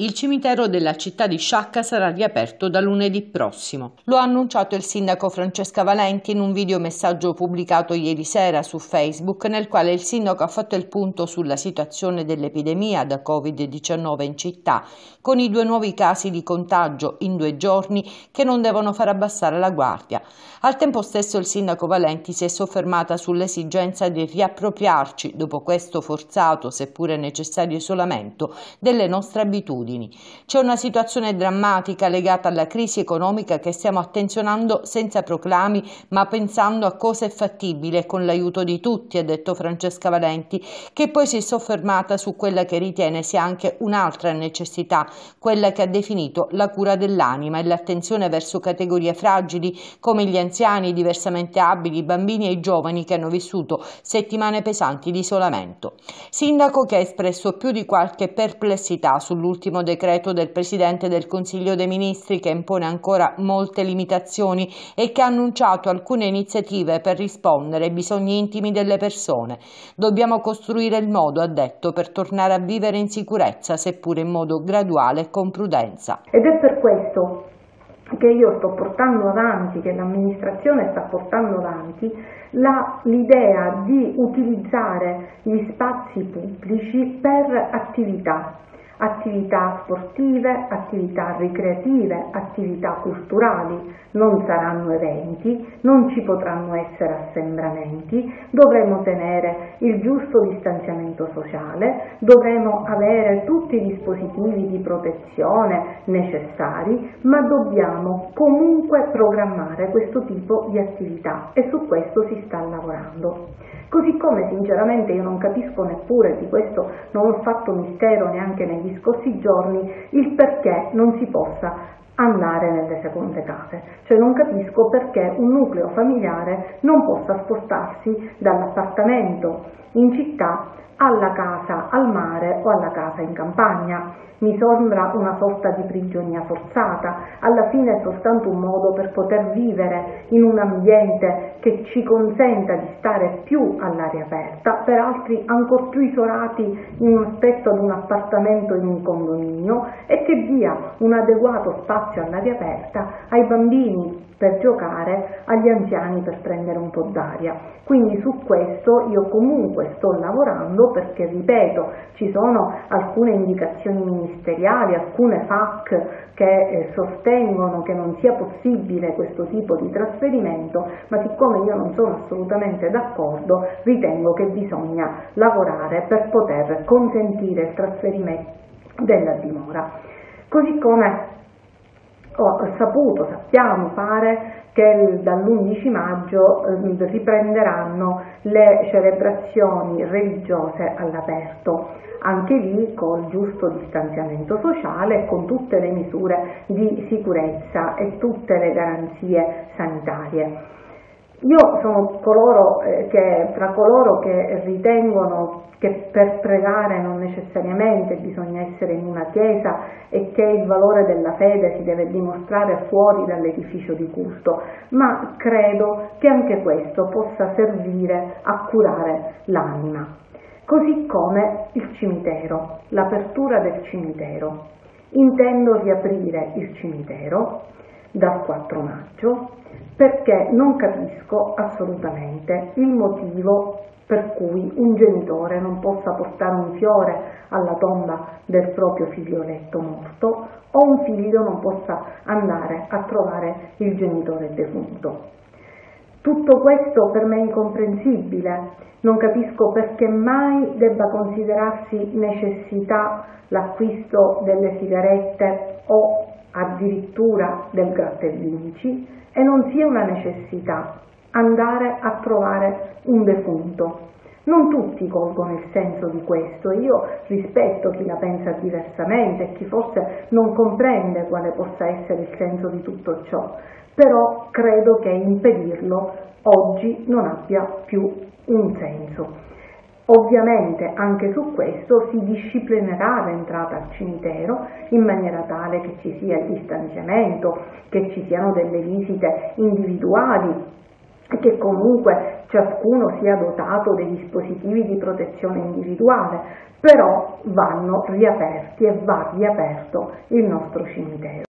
Il cimitero della città di Sciacca sarà riaperto da lunedì prossimo. Lo ha annunciato il sindaco Francesca Valenti in un videomessaggio pubblicato ieri sera su Facebook nel quale il sindaco ha fatto il punto sulla situazione dell'epidemia da Covid-19 in città, con i due nuovi casi di contagio in due giorni che non devono far abbassare la guardia. Al tempo stesso il sindaco Valenti si è soffermata sull'esigenza di riappropriarci, dopo questo forzato, seppure necessario isolamento, delle nostre abitudini abitudini. C'è una situazione drammatica legata alla crisi economica che stiamo attenzionando senza proclami, ma pensando a cosa è fattibile con l'aiuto di tutti, ha detto Francesca Valenti, che poi si è soffermata su quella che ritiene sia anche un'altra necessità, quella che ha definito la cura dell'anima e l'attenzione verso categorie fragili come gli anziani, diversamente abili, i bambini e i giovani che hanno vissuto settimane pesanti di isolamento. Sindaco che ha espresso più di qualche perplessità sull'ultimo l'ultimo decreto del Presidente del Consiglio dei Ministri che impone ancora molte limitazioni e che ha annunciato alcune iniziative per rispondere ai bisogni intimi delle persone. Dobbiamo costruire il modo, ha detto, per tornare a vivere in sicurezza, seppure in modo graduale e con prudenza. Ed è per questo che io sto portando avanti, che l'amministrazione sta portando avanti, l'idea di utilizzare gli spazi pubblici per attività attività sportive, attività ricreative, attività culturali, non saranno eventi, non ci potranno essere assembramenti, dovremo tenere il giusto distanziamento sociale, dovremo avere tutti i dispositivi di protezione necessari, ma dobbiamo comunque programmare questo tipo di attività e su questo si sta lavorando. Così come sinceramente io non capisco neppure di questo, non ho fatto mistero neanche negli scorsi giorni, il perché non si possa andare nelle seconde case. Cioè non capisco perché un nucleo familiare non possa spostarsi dall'appartamento in città alla casa al mare o alla casa in campagna. Mi sembra una sorta di prigionia forzata, alla fine è soltanto un modo per poter vivere in un ambiente che ci consenta di stare più all'aria aperta, per altri ancor più isolati in rispetto ad un appartamento in un condominio e che dia un adeguato spazio all'aria aperta ai bambini per giocare, agli anziani per prendere un po' d'aria. Quindi su questo io comunque sto lavorando perché, ripeto, ci sono alcune indicazioni ministeriali, alcune FAC che eh, sostengono che non sia possibile questo tipo di trasferimento, ma siccome io non sono assolutamente d'accordo, ritengo che bisogna lavorare per poter consentire il trasferimento della dimora. Così come ho saputo, sappiamo, pare che dall'11 maggio eh, riprenderanno le celebrazioni religiose all'aperto, anche lì col giusto distanziamento sociale e con tutte le misure di sicurezza e tutte le garanzie sanitarie. Io sono coloro eh, che, tra coloro che ritengono che per pregare non necessariamente bisogna essere in una chiesa e che il valore della fede si deve dimostrare fuori dall'edificio di culto, ma credo che anche questo possa servire a curare l'anima. Così come il cimitero, l'apertura del cimitero. Intendo riaprire il cimitero dal 4 maggio perché non capisco assolutamente il motivo per cui un genitore non possa portare un fiore alla tomba del proprio figlioletto morto o un figlio non possa andare a trovare il genitore defunto. Tutto questo per me è incomprensibile, non capisco perché mai debba considerarsi necessità l'acquisto delle sigarette o addirittura del gratta e non sia una necessità andare a trovare un defunto. Non tutti colgono il senso di questo, io rispetto chi la pensa diversamente e chi forse non comprende quale possa essere il senso di tutto ciò, però credo che impedirlo oggi non abbia più un senso. Ovviamente anche su questo si disciplinerà l'entrata al cimitero in maniera tale che ci sia il distanziamento, che ci siano delle visite individuali e che comunque ciascuno sia dotato dei dispositivi di protezione individuale, però vanno riaperti e va riaperto il nostro cimitero.